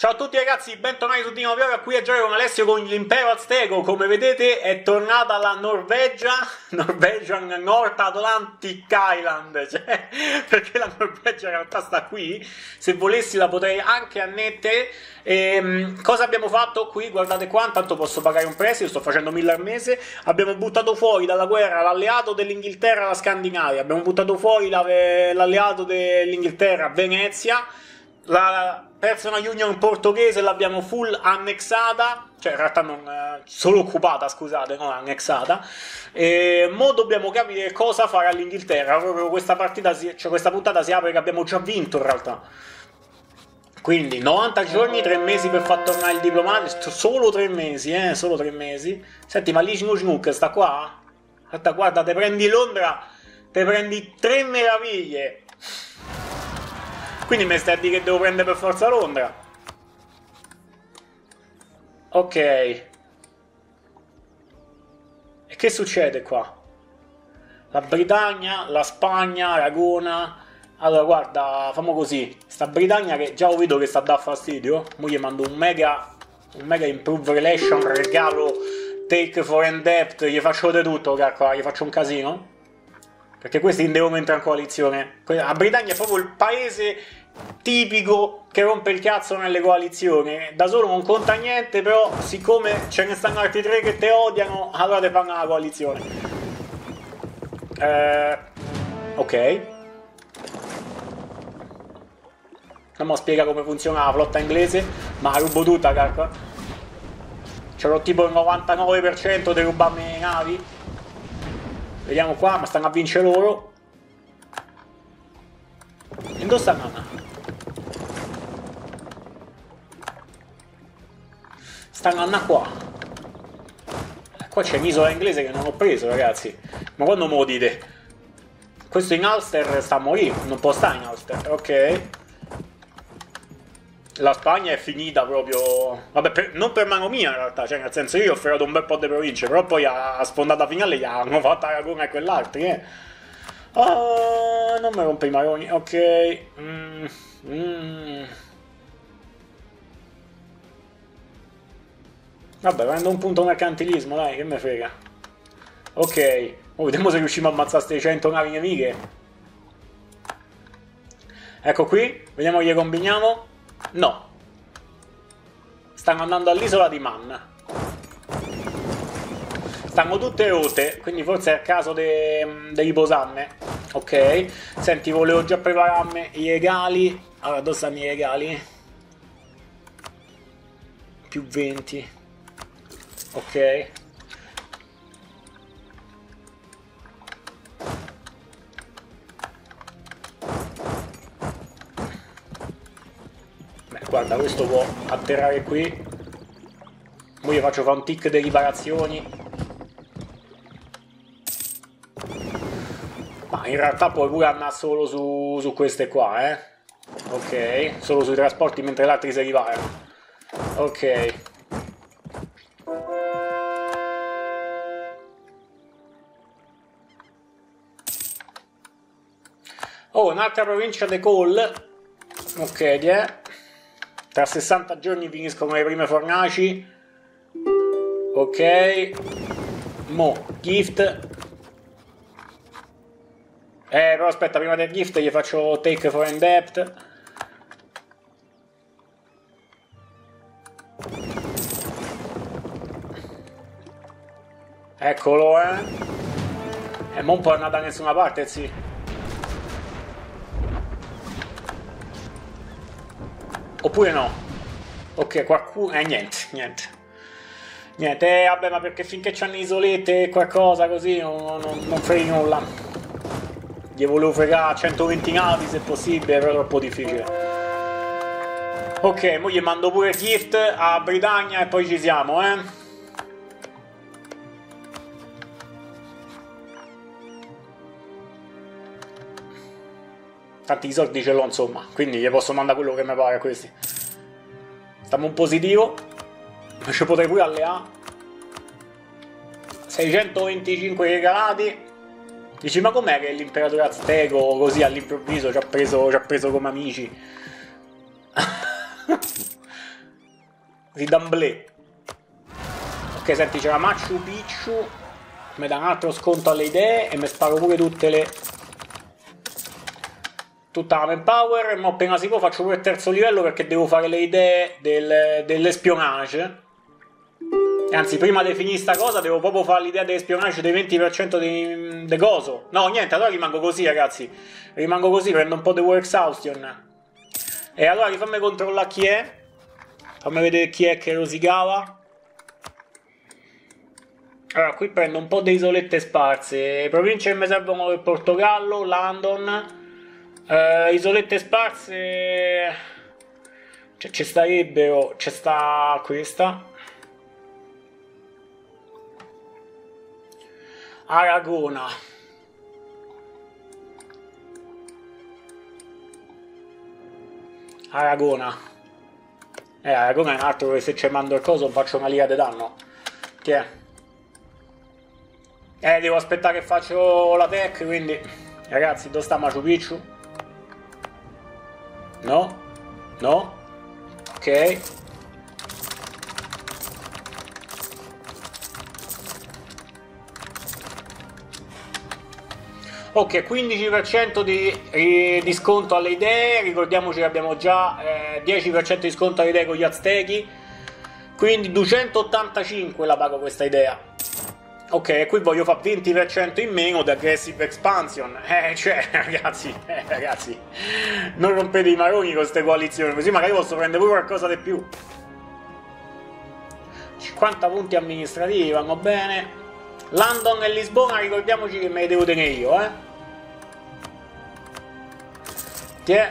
Ciao a tutti ragazzi, bentornati su Dino Viola, qui a giocare con Alessio con l'impero azteco, come vedete è tornata la Norvegia, Norwegian North Atlantic Island, cioè, perché la Norvegia in realtà sta qui, se volessi la potrei anche annettere, e, ehm, cosa abbiamo fatto qui, guardate qua, intanto posso pagare un prestito, sto facendo mille al mese, abbiamo buttato fuori dalla guerra l'alleato dell'Inghilterra, la Scandinavia, abbiamo buttato fuori l'alleato dell'Inghilterra, Venezia, la Personal Union portoghese l'abbiamo full annexata, cioè in realtà non eh, solo occupata, scusate, non annexata. E mo dobbiamo capire cosa fare all'Inghilterra. Proprio questa partita, cioè questa puntata si apre che abbiamo già vinto in realtà. Quindi 90 giorni, 3 mesi per far tornare il diplomatico. Solo 3 mesi, eh, solo 3 mesi. Senti, ma Licino Snook sta qua? Guarda, guarda, te prendi Londra, te prendi 3 meraviglie. Quindi mi stai a dire che devo prendere per forza Londra? Ok. E che succede qua? La Britannia, la Spagna, Aragona. Allora, guarda, famo così. Sta Britannia che già ho vedo che sta a dar fastidio. Mo gli mando un mega. Un mega improve relation, regalo, take for in depth. Gli faccio di tutto, calcola, gli faccio un casino. Perché questi devono entrare in coalizione. La Britannia è proprio il paese tipico che rompe il cazzo nelle coalizioni. Da solo non conta niente, però siccome ce ne stanno altri tre che te odiano, allora te fanno la coalizione. Eh, ok. Andiamo a spiegare come funziona la flotta inglese, ma rubo tutta, calcola. C'ero tipo il 99% di rubarmi le navi. Vediamo qua, ma stanno a vincere loro. E dove sta stanno andando qua. Qua c'è un'isola inglese che non ho preso, ragazzi. Ma quando me lo dite? Questo in Ulster sta a morire, non può stare in Ulster, ok. La Spagna è finita proprio... Vabbè, per... non per mano mia in realtà, cioè nel senso io ho fregato un bel po' di province, però poi a sfondata finale gli hanno fatto la Ragona e quell'altro, eh. Oh, non mi rompe i maroni, ok. Mm. Mm. Vabbè, prendo un punto mercantilismo, dai, che me frega. Ok, oh, vediamo se riusciamo a ammazzare queste 100 navi nemiche. Ecco qui, vediamo che gli combiniamo. No. Stanno andando all'isola di Man. Stanno tutte rotte, quindi forse è il caso di riposarne. Ok. Senti, volevo già prepararmi i regali. Allora, dove stanno i regali? Più 20. Ok. Beh, guarda, questo può atterrare qui. Ora io faccio fare un tick di riparazioni. Ma in realtà puoi pure andare solo su, su queste qua, eh. Ok, solo sui trasporti mentre gli altri si riparano. Ok. Oh, un'altra provincia di Cole. Ok, yeah. Tra 60 giorni finiscono le prime fornaci. Ok. Mo, gift. Eh, però aspetta, prima del gift gli faccio take for in depth. Eccolo, eh. E non può andare da nessuna parte, sì. Oppure no? Ok, qualcuno... Eh, niente, niente. Niente, eh, vabbè, ma perché finché c'hanno isolette e qualcosa così non, non, non freghi nulla. Gli volevo fregare 120 navi se possibile, però è troppo difficile. Ok, mo gli mando pure gift a Britannia e poi ci siamo, eh. Tanti soldi ce l'ho insomma, quindi gli posso mandare quello che mi pare a questi. Stiamo un positivo, ma ci potrei pure alleare. 625 regalati. Dici, ma com'è che l'imperatore azteco così all'improvviso ci ha preso, preso come amici? Ridamblé. Ok, senti, c'era Machu Picchu. Mi dà un altro sconto alle idee e mi sparo pure tutte le... Tutta la manpower, ma appena si può faccio pure il terzo livello perché devo fare le idee del, dell'espionage. Anzi, prima di finire sta cosa devo proprio fare l'idea dell'espionage dei 20% di, di coso. No, niente, allora rimango così, ragazzi. Rimango così, prendo un po' di work exhaustion. E allora rifammi controllare chi è. Fammi vedere chi è che rosicava. Allora, qui prendo un po' di isolette sparse. Province che mi servono del Portogallo, London. Uh, isolette sparse. Cioè, ci starebbero. C'è sta questa. Aragona. Aragona. Eh, Aragona è un altro che se ci mando il coso faccio una liga di danno. Che è? Eh, devo aspettare che faccio la tech, quindi... Ragazzi, dove sta Machu Picchu? No? No? Ok. Ok, 15% di, di, sconto alle idee, ricordiamoci che abbiamo già eh, 10% di sconto alle idee con gli aztechi, quindi 285 la pago questa idea. Ok, qui voglio fare 20% in meno di aggressive expansion. Eh, cioè, ragazzi, eh, ragazzi, non rompete i maroni con queste coalizioni, così magari posso prendere pure qualcosa di più. 50 punti amministrativi vanno bene. London e Lisbona, ricordiamoci che me le devo tenere io, eh. Che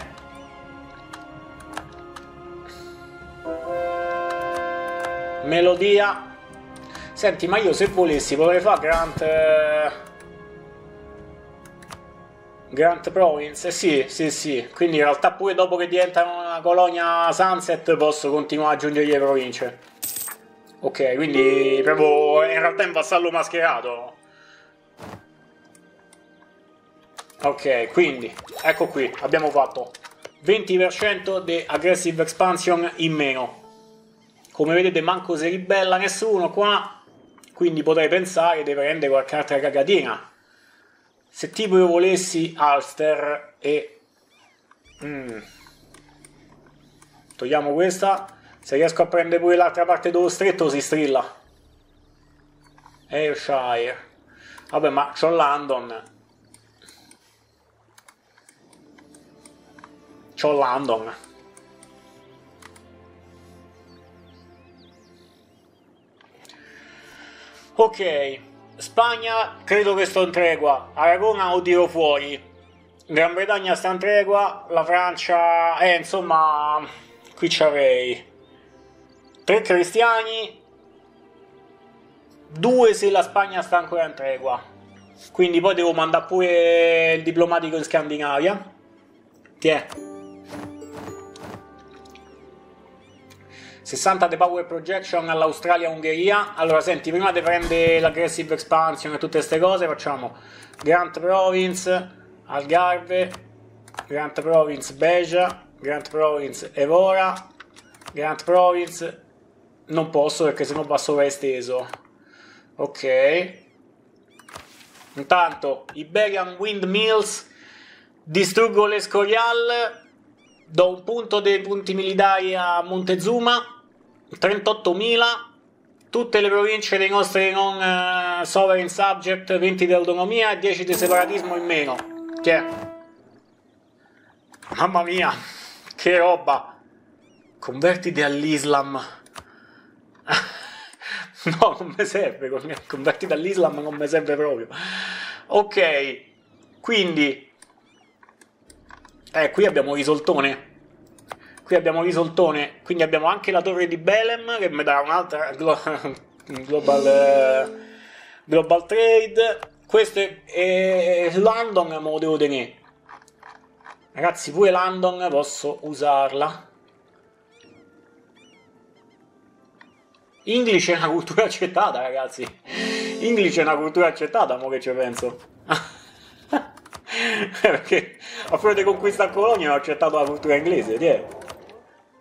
Melodia. Senti, ma io se volessi potrei fare Grant... Eh... Grant Province? Eh, sì, sì, sì. Quindi in realtà pure dopo che diventa una colonia Sunset posso continuare ad aggiungere le province. Ok, quindi proprio in realtà è un vassallo mascherato. Ok, quindi ecco qui, abbiamo fatto 20% di aggressive expansion in meno. Come vedete manco si ribella nessuno qua, quindi potrei pensare di prendere qualche altra cagatina. Se tipo io volessi Ulster e... Mm. Togliamo questa se riesco a prendere pure l'altra parte dello stretto si strilla. Ayrshire. Vabbè, ma c'ho London. C'ho London. Ok, Spagna credo che sto in tregua. Aragona o tiro fuori. Gran Bretagna sta in tregua. La Francia... Eh, insomma, qui ci avrei tre cristiani, due se la Spagna sta ancora in tregua. Quindi poi devo mandare pure il diplomatico in Scandinavia. Tiè. 60 di power projection all'Australia-Ungheria. Allora, senti, prima di prendere l'aggressive expansion e tutte queste cose, facciamo Grant Province, Algarve, Grant Province Beja, Grant Province Evora, Grant Province non posso perché sennò va sovraesteso. Ok. Intanto, Iberian Windmills, distruggo l'Escorial, do un punto dei punti militari a Montezuma, 38.000, tutte le province dei nostri non uh, sovereign subject, 20 di autonomia e 10 di separatismo in meno. Che Mamma mia, che roba! Convertiti all'Islam. no, non mi serve, converti dall'Islam non mi serve proprio. Ok, quindi, eh, qui abbiamo risoltone. Qui abbiamo risoltone, quindi abbiamo anche la torre di Belem che mi dà un'altra global, eh, global trade. Questo è, è London, me lo devo tenere. Ragazzi, pure London posso usarla. English è una cultura accettata, ragazzi. English è una cultura accettata, mo che ci penso. Perché a fronte con questa colonia ho accettato la cultura inglese, ti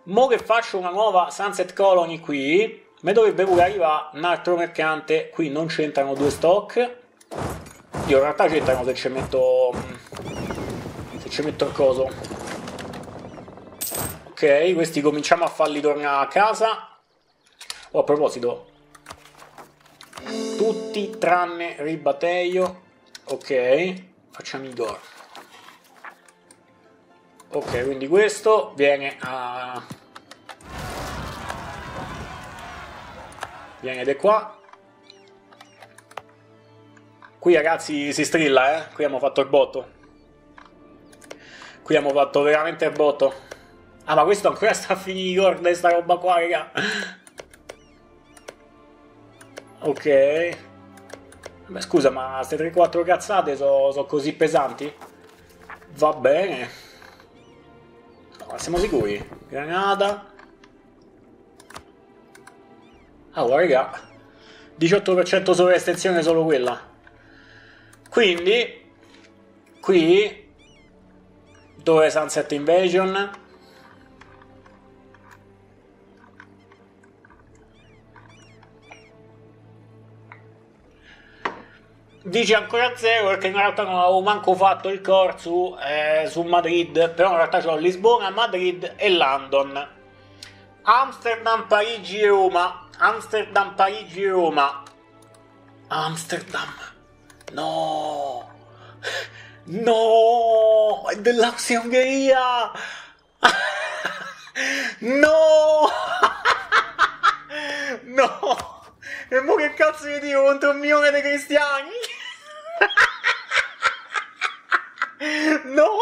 mo che faccio una nuova Sunset Colony qui, mi dovrebbe pure arrivare un altro mercante. Qui non c'entrano due stock. Io in realtà c'entrano se ci metto... Se ci metto il coso. Ok, questi cominciamo a farli tornare a casa. Oh, a proposito, tutti tranne ribatteio. Ok, facciamo i door. Ok, quindi questo viene a... Viene da qua. Qui ragazzi si strilla, eh. Qui abbiamo fatto il botto. Qui abbiamo fatto veramente il botto. Ah, ma questo ancora sta a finire di sta roba qua, raga. Ok. Beh, scusa, ma queste 3-4 cazzate sono so così pesanti? Va bene. No, siamo sicuri? Granata. Allora, raga. 18% sovraestensione solo quella. Quindi, qui, dove Sunset Invasion? Dice ancora zero perché in realtà non avevo manco fatto il corso eh, su Madrid, però in realtà c'ho Lisbona, Madrid e London. Amsterdam, Parigi, Roma. Amsterdam, Parigi, Roma. Amsterdam. No. No, è dell'Austria-Ungheria. no. no. E mo che cazzo gli dico contro un milione di cristiani? no!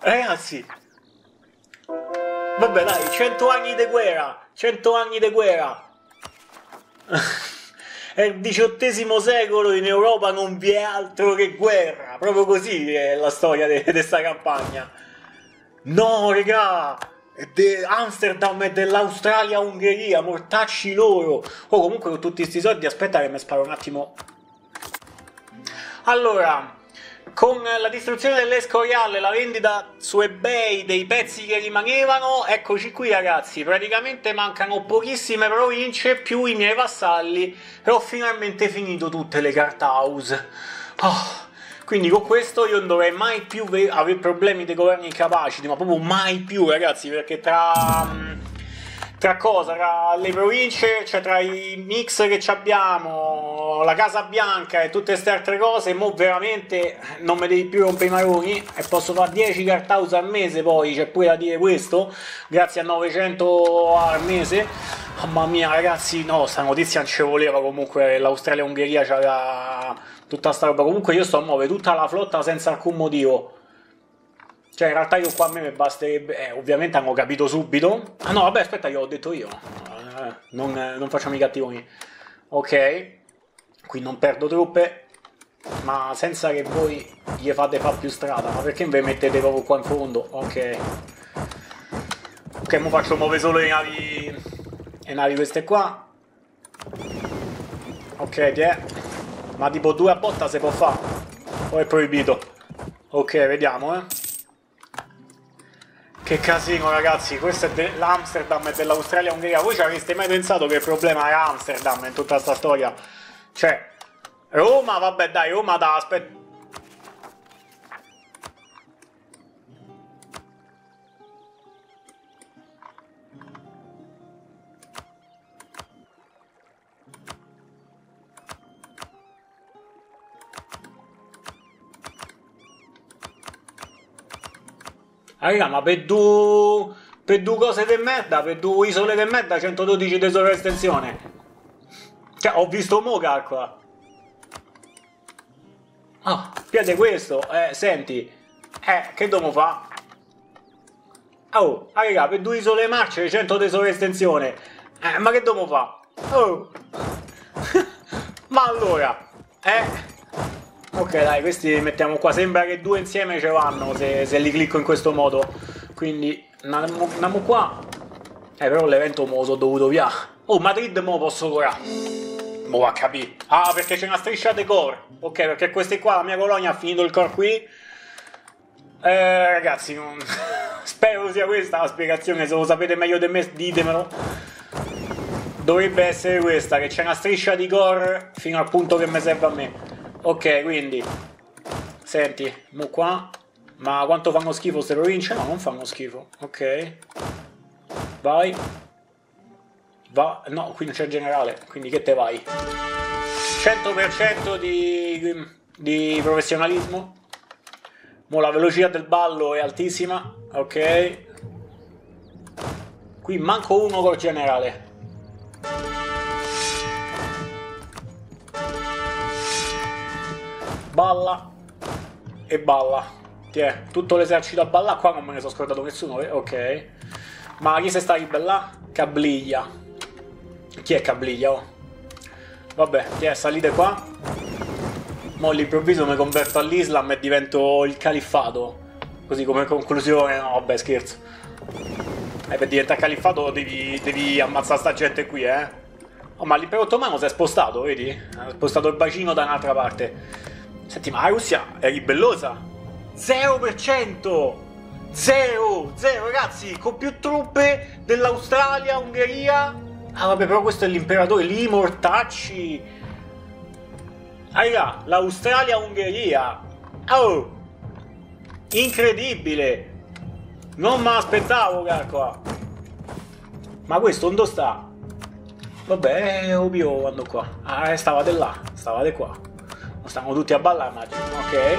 Ragazzi, vabbè dai, 100 anni di guerra, 100 anni di guerra. È il XVIII secolo, in Europa non vi è altro che guerra, proprio così è la storia di questa campagna. No, regà, de Amsterdam e dell'Australia-Ungheria, mortacci loro. Oh, comunque con tutti questi soldi, aspetta che mi sparo un attimo. Allora, con la distruzione dell'Escorial e la vendita su eBay dei pezzi che rimanevano, eccoci qui ragazzi, praticamente mancano pochissime province più i miei vassalli e ho finalmente finito tutte le cart house. Oh. Quindi con questo io non dovrei mai più avere problemi dei governi incapaci, ma proprio mai più, ragazzi, perché tra mm, tra cosa? Tra le province, cioè tra i mix che abbiamo, la Casa Bianca e tutte queste altre cose, mo veramente non mi devi più rompere i maroni e posso fare 10 cart house al mese poi, c'è pure da dire questo, grazie a 900 al mese. Mamma mia ragazzi, no, sta notizia non ci voleva comunque, l'Australia-Ungheria c'aveva tutta sta roba. Comunque io sto a muovere tutta la flotta senza alcun motivo. Cioè, in realtà io qua a me mi basterebbe. Eh, ovviamente hanno capito subito. Ah no, vabbè, aspetta, io ho detto io. Eh, non, eh, non facciamo i cattivoni. Ok. Qui non perdo truppe. Ma senza che voi gli fate fare più strada. Ma perché vi mettete proprio qua in fondo? Ok. Ok, mo faccio muovere solo le navi. Le navi queste qua. Ok, ti è. Ma tipo due a botta si può fare? O è proibito? Ok, vediamo, eh. Che casino, ragazzi. Questo è dell'Amsterdam e dell'Australia-Ungheria. Voi ci avreste mai pensato che il problema era Amsterdam in tutta questa storia? Cioè, Roma, vabbè, dai, Roma da aspetta. Ah, raga, ma per due... Per due cose di merda, per due isole di merda, 112 di sovraestensione. Cioè, ho visto mo calcola. Ah, piede questo, eh, senti. Eh, che dobbiamo fare? Oh, ah, raga, per due isole marce, 100 di sovraestensione. Eh, ma che dobbiamo fare? Oh. ma allora, eh... Ok dai, questi li mettiamo qua. Sembra che due insieme ce vanno se, se li clicco in questo modo. Quindi andiamo qua. Eh però l'evento me lo sono dovuto via. Oh, Madrid mo posso curare. Mo a capire. Ah, perché c'è una striscia di core. Ok, perché questi qua, la mia colonia ha finito il core qui. Eh, ragazzi, non... spero sia questa la spiegazione. Se lo sapete meglio di me, ditemelo. Dovrebbe essere questa, che c'è una striscia di gore fino al punto che mi serve a me. Ok, quindi... Senti, mo qua... Ma quanto fanno schifo queste province? No, non fanno schifo. Ok. Vai. Va. No, qui non c'è generale, quindi che te vai? 100% di, di professionalismo. Mo la velocità del ballo è altissima. Ok. Qui manco uno col generale. Balla e balla. Tiè, tutto l'esercito a ballare. Qua non me ne sono scordato nessuno. Eh? Ok. Ma chi si sta ribellando? Cabliglia. Chi è Cabliglia? Oh? Vabbè, tiè, salite qua. Mo all'improvviso mi converto all'Islam e divento il califfato. Così come conclusione. No, vabbè, scherzo. E per diventare califfato devi, devi ammazzare sta gente qui, eh. Oh, ma l'impero ottomano si è spostato, vedi? Ha spostato il bacino da un'altra parte. Senti, ma la Russia è ribellosa. 0%! Zero! Zero, ragazzi! Con più truppe dell'Australia, Ungheria. Ah, vabbè, però questo è l'imperatore, lì, mortacci. Ah, l'Australia, Ungheria. Oh! Incredibile! Non me l'aspettavo, qua. Ma questo dove sta? Vabbè, ovvio quando qua. Ah, stavate là, stavate qua. Stanno tutti a ballare, immagino. Ok.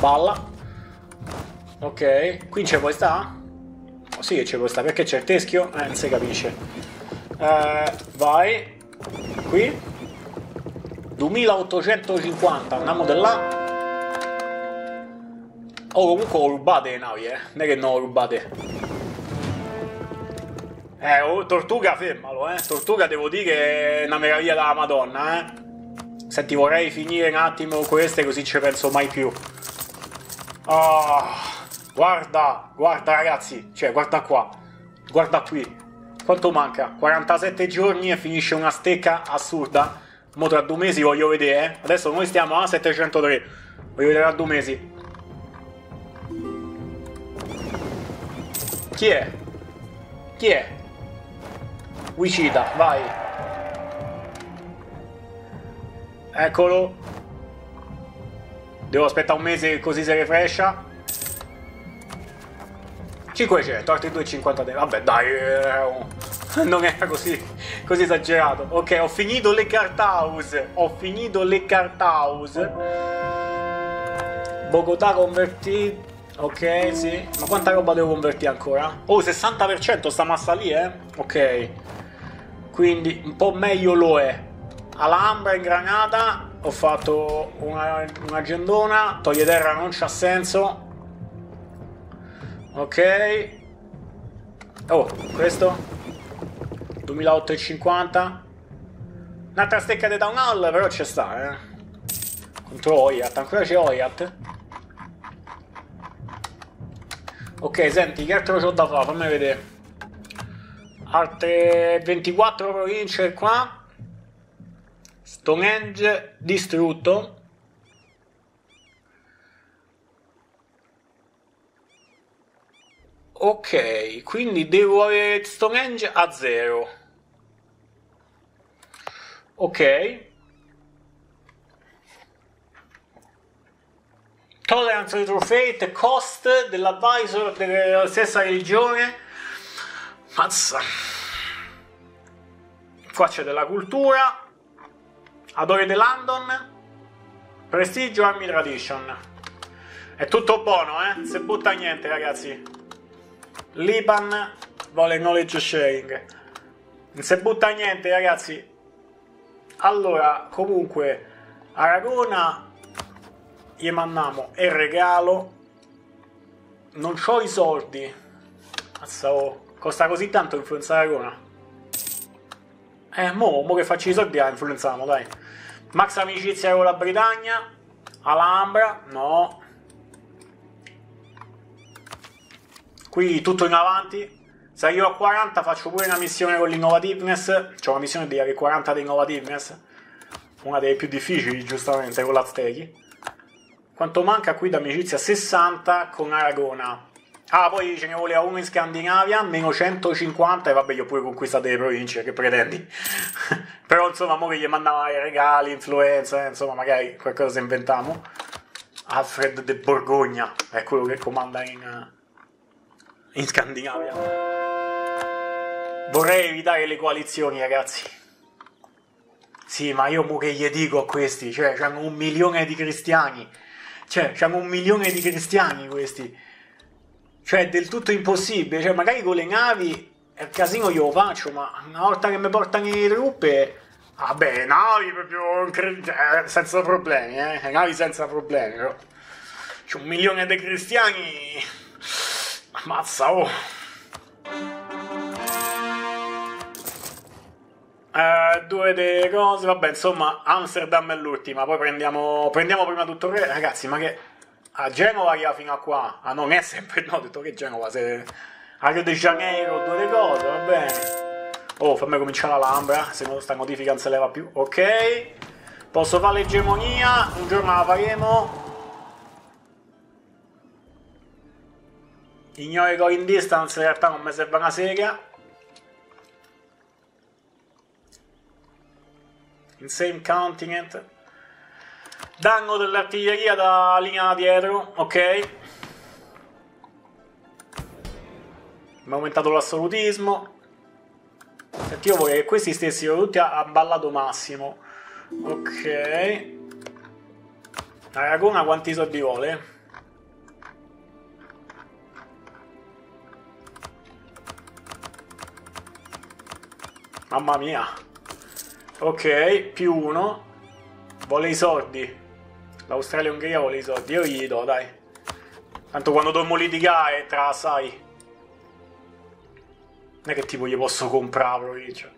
Balla. Ok, qui c'è puoi sta? Oh, sì, c'è puoi sta, perché c'è il teschio? Eh, non si capisce. Eh, vai. Qui. 2850, andiamo di là. Oh, comunque ho rubate le navi, eh. Non è che non ho rubate. Eh, oh, Tortuga, fermalo, eh. Tortuga devo dire che è una meraviglia della Madonna, eh. Senti, vorrei finire un attimo queste così ci penso mai più. Oh, guarda, guarda ragazzi, cioè guarda qua, guarda qui. Quanto manca? 47 giorni e finisce una stecca assurda. Mo tra due mesi voglio vedere, eh. Adesso noi stiamo a 703. Voglio vedere a due mesi. Chi è? Chi è? Wicida, vai. Eccolo. Devo aspettare un mese così si refrescia. 500, altri 2,50 Vabbè, dai, eh, non era così, così esagerato. Ok, ho finito le cart house. Ho finito le cart house. Bogotà convertito. Ok, sì. Ma quanta roba devo convertire ancora? Oh, 60% sta massa lì, eh? Ok. Quindi un po' meglio lo è. Alhambra in Granada ho fatto una, un'agendona, toglie terra non c'ha senso. Ok. Oh, questo? 2850. Un'altra stecca di down hall, però c'è sta, eh. Contro Oyat, ancora c'è Oyat. Ok, senti, che altro c'ho da fare? Fammi vedere. Altre 24 province qua. Stonehenge distrutto. Ok, quindi devo avere Stonehenge a zero. Ok. Tolerance to fate, cost dell'advisor della stessa religione. Mazza. Qua c'è della cultura. Adore the London, Prestigio Army Tradition. È tutto buono, eh? Se butta niente, ragazzi. Liban vuole knowledge sharing. Si butta niente, ragazzi. Allora, comunque, Aragona gli mandiamo il regalo. Non ho i soldi. Mazza, oh. Costa così tanto influenzare Aragona. Eh, mo, mo che faccio i soldi a influenzarlo, dai. Max amicizia con la Britannia. Alhambra, no. Qui tutto in avanti. Se arrivo a 40 faccio pure una missione con l'innovativeness. C'è una missione di avere 40 di innovativeness. Una delle più difficili, giustamente, con l'Aztechi. Quanto manca qui d'amicizia? 60 con Aragona. Ah, poi ce ne voleva uno in Scandinavia, meno 150, e vabbè, io pure conquistato le province, che pretendi? Però, insomma, mo che gli mandava i regali, influenza, eh, insomma, magari qualcosa se inventiamo. Alfred de Borgogna, è quello che comanda in, in Scandinavia. Vorrei evitare le coalizioni, ragazzi. Sì, ma io mo che gli dico a questi, cioè, hanno un milione di cristiani. Cioè, hanno un milione di cristiani questi cioè, è del tutto impossibile. Cioè, magari con le navi il casino io lo faccio, ma una volta che mi portano le truppe. Vabbè, navi proprio cioè, senza problemi, eh? Navi senza problemi, però. C'è un milione di cristiani. Ammazza, oh. Uh, due delle cose, vabbè, insomma, Amsterdam è l'ultima. Poi prendiamo, prendiamo prima tutto. Ragazzi, ma che a Genova arriva fino a qua. Ah, non è sempre, no, ho detto che Genova, se a Rio de Janeiro, due cose, va bene. Oh, fammi cominciare la Lambra, se no sta notifica non se leva più. Ok. Posso fare l'egemonia, un giorno la faremo. Ignore go in distance, in realtà non mi serve una sega. In same continent. Danno dell'artiglieria da linea dietro, ok. Ha aumentato l'assolutismo. Senti, io vorrei che questi stessero tutti a, a ballato massimo. Ok. Aragona quanti soldi vuole? Mamma mia. Ok, più uno. Vuole i soldi. L'Australia e Ungheria vuole i soldi. Io gli do, dai. Tanto quando dormo litigare, tra sai. Non è che tipo gli posso comprarlo io, cioè.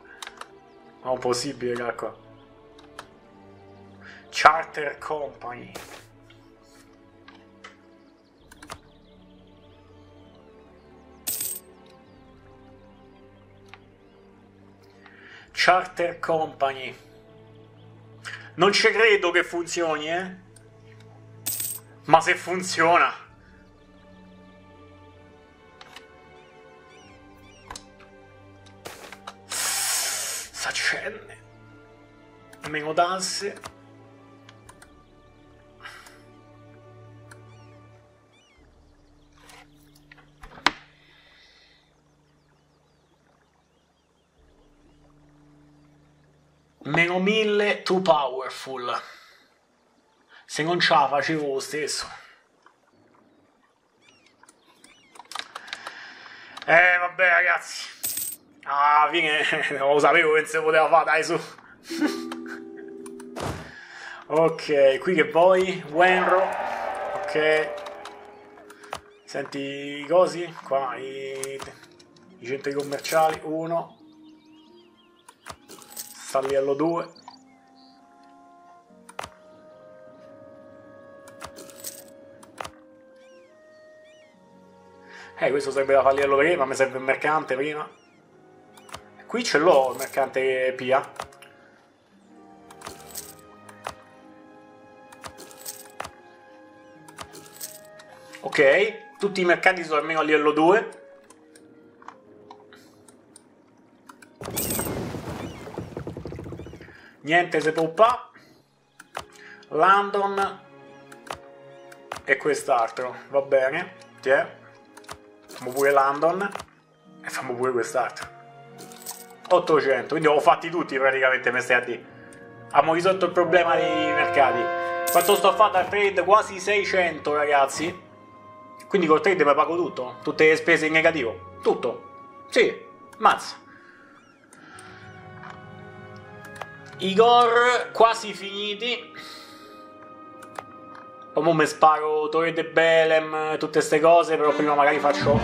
Non è possibile, calcola. Charter Company. Charter Company. Non ci credo che funzioni, eh? Ma se funziona. Saccenne. Meno tasse. Meno 1000 too powerful se non ce la facevo lo stesso. Eh, vabbè, ragazzi. Alla fine non lo sapevo che si poteva fare, dai su. ok, qui che poi? Wenro. Ok. Senti i cosi? Qua i, i centri commerciali. Uno. Sta lì allo 2. Eh, questo serve da farglielo prima, mi serve il mercante prima. Qui ce l'ho il mercante Pia. Ok, tutti i mercanti sono almeno a livello 2. Niente se può pa. London e quest'altro, va bene. Tiè facciamo pure London e facciamo pure quest'altro. 800 quindi ho fatti tutti praticamente questi a D abbiamo risolto il problema dei mercati. Quanto sto a fare al trade? Quasi 600 ragazzi. Quindi col trade mi pago tutto? Tutte le spese in negativo? Tutto. Sì mazza Igor quasi finiti poi mi sparo Torre de Belem, tutte queste cose, però prima magari faccio...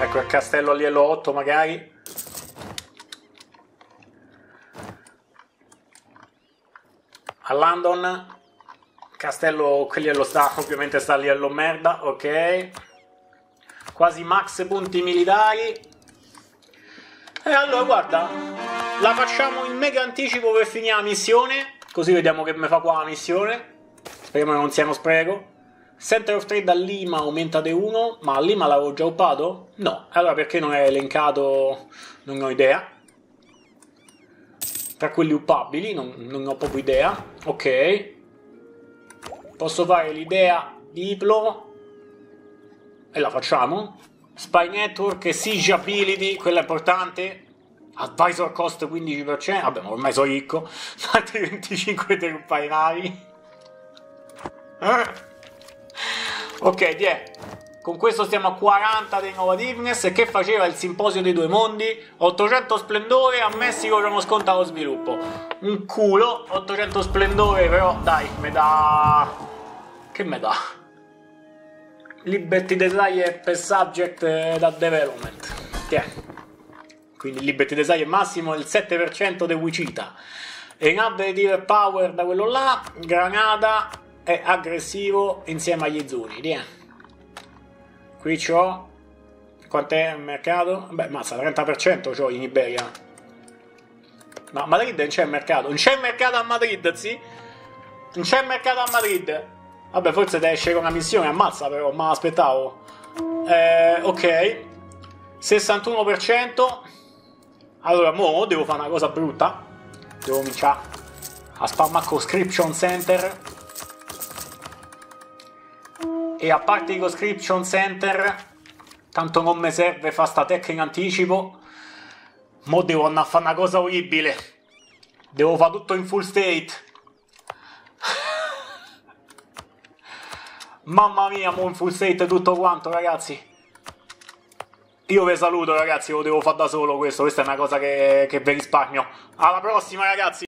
Ecco il castello a livello 8 magari. A London. Castello, quelli lo sta, ovviamente sta a livello merda, ok. Quasi max punti militari. E allora guarda, la facciamo in mega anticipo per finire la missione. Così vediamo che mi fa qua la missione. Speriamo che non sia uno spreco. Center of Trade a Lima aumenta di 1, ma a Lima l'avevo già uppato? No, allora perché non è elencato? Non ho idea. Tra quelli uppabili, non, non ho proprio idea. Ok. Posso fare l'idea di Iplo e la facciamo. Spy Network e Siege Ability, quella è importante. Advisor cost 15%, vabbè, ma ormai sono ricco. Altri 25 per ruppare navi. ok, di Con questo stiamo a 40 di innovativeness. E che faceva il simposio dei due mondi? 800 splendore, a Messico c'è uno sconto allo sviluppo. Un culo, 800 splendore, però dai, me dà... Che me dà? Liberty Desire per subject eh, da development. Tiè. Quindi Liberty Desire massimo il 7% di Wichita. Enable Power da quello là. Granada è aggressivo insieme agli Zuni. Tiè. Qui c'ho. Quant'è il mercato? Beh, mazza, 30% c'ho in Iberia. Ma a Madrid non c'è mercato. Non c'è mercato a Madrid, sì? Non c'è mercato a Madrid. Vabbè, forse deve esce con una missione, ammazza però, ma aspettavo. Eh, ok. 61%. Allora, mo devo fare una cosa brutta. Devo cominciare a spammare conscription center. E a parte i conscription center, tanto non mi serve fare sta tech in anticipo. Mo devo andare a fare una cosa orribile. Devo fare tutto in full state. Mamma mia, mo in full state tutto quanto, ragazzi. Io vi saluto, ragazzi, lo devo fare da solo questo. Questa è una cosa che, che vi risparmio. Alla prossima, ragazzi.